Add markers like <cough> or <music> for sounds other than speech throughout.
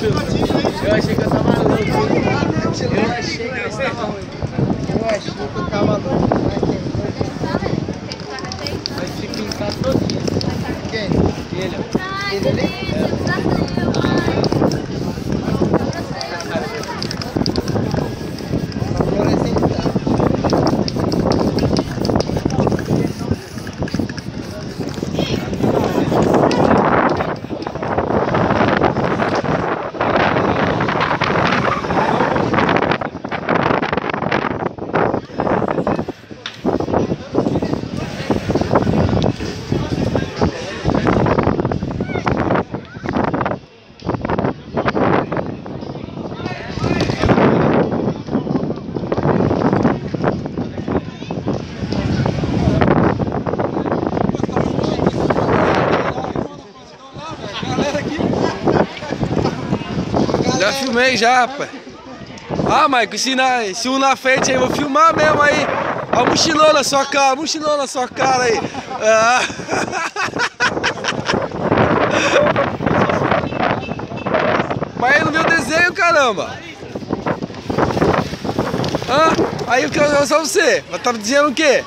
Eu achei que eu tava louco. Eu achei que eu estava louco. Eu achei que eu tava louco. Vai se pintar todinho. Quem? Ele. Ele ali? Já filmei já, rapaz. Ah, Maico, se, na, se um na frente aí, vou filmar mesmo aí. Ó, mochilão na sua cara, mochilão na sua cara aí. Ah. Mas aí não viu o desenho, caramba. Ah, aí o que eu só você? Mas tá dizendo o quê?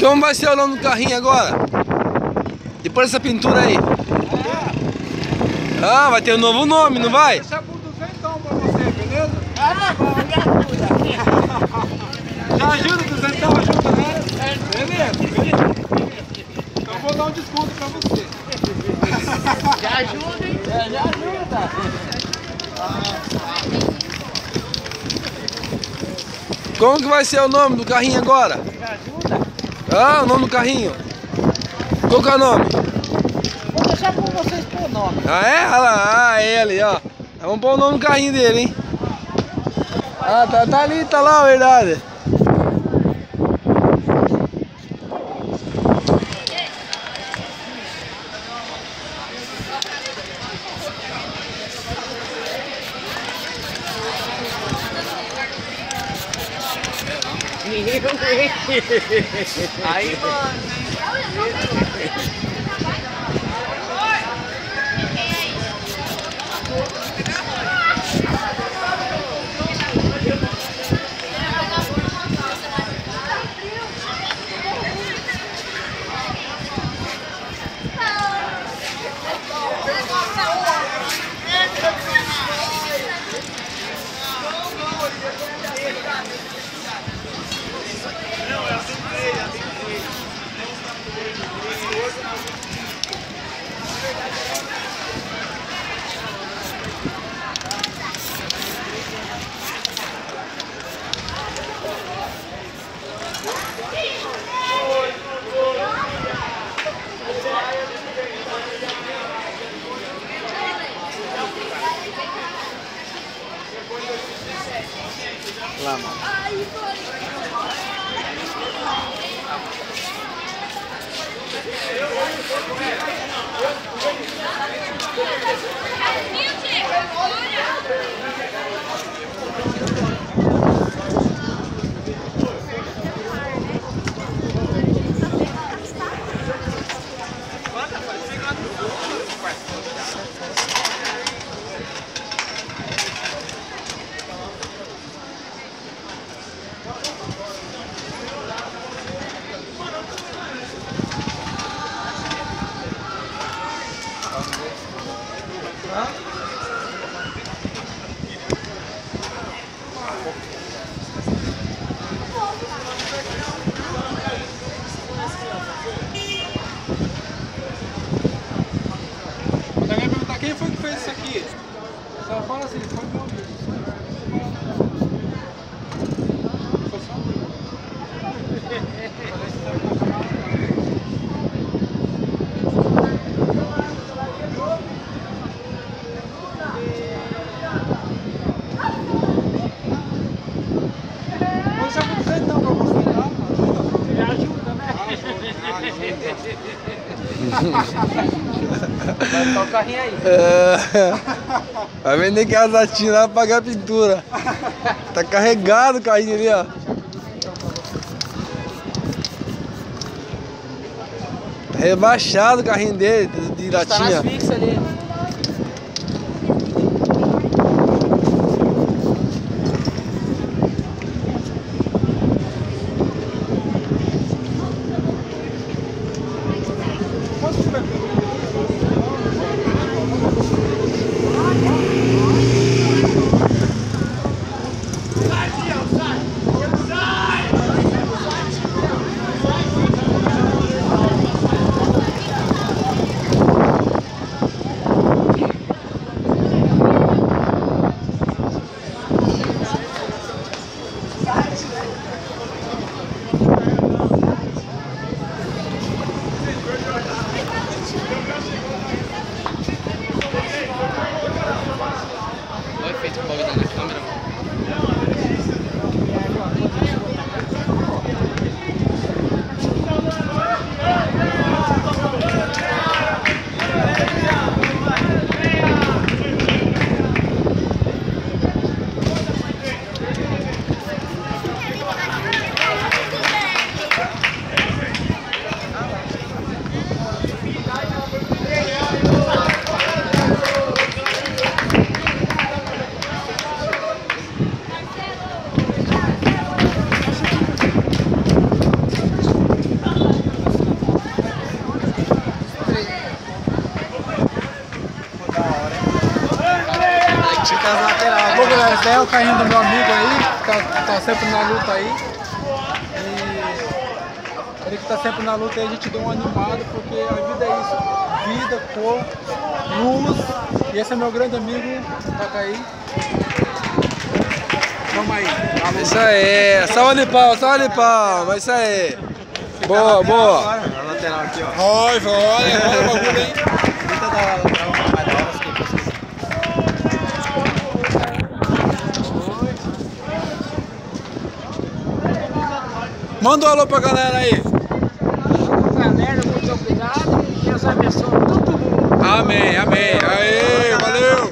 Como vai ser o nome do carrinho agora? Depois dessa pintura aí. Ah, vai ter um novo nome, não vai? Deixa por duzentão pra você, beleza? Já ajuda, duzentão, ajuda, né? Beleza, beleza. Então eu vou dar um desconto pra você. Já ajuda, hein? Já, já ajuda. Como que vai ser o nome do carrinho agora? Ah, o nome do carrinho. Qual que é o nome? Vou deixar pra vocês pôr o nome. Ah, é? Olha lá, ah, é ali, ó. Vamos pôr o nome do carrinho dele, hein? Ah, tá, tá ali, tá lá, verdade. Aí, mano. <laughs> Milton, olha! Vai o carrinho aí. É. Vai vender casatinho lá pra pagar a pintura. Tá carregado o carrinho ali, ó. Tá rebaixado o carrinho dele, de Tá latinha. nas fixas ali. Bom, galera, esse daí é o carrinho do meu amigo aí, que tá, tá sempre na luta aí. E ele que tá sempre na luta aí, a gente deu um animado, porque a vida é isso. Vida, cor, luz. E esse é meu grande amigo, toca aí. Vamos aí. Vamos. Isso aí, salva de pau, salva de pau, isso aí. Boa, boa. Na lateral aqui, ó. Vai, vai, olha o bagulho, hein? Tenta dar a Manda um alô pra galera aí. Galera, muito obrigado e Deus abençoe todo mundo. Amém, amém. Aê, valeu.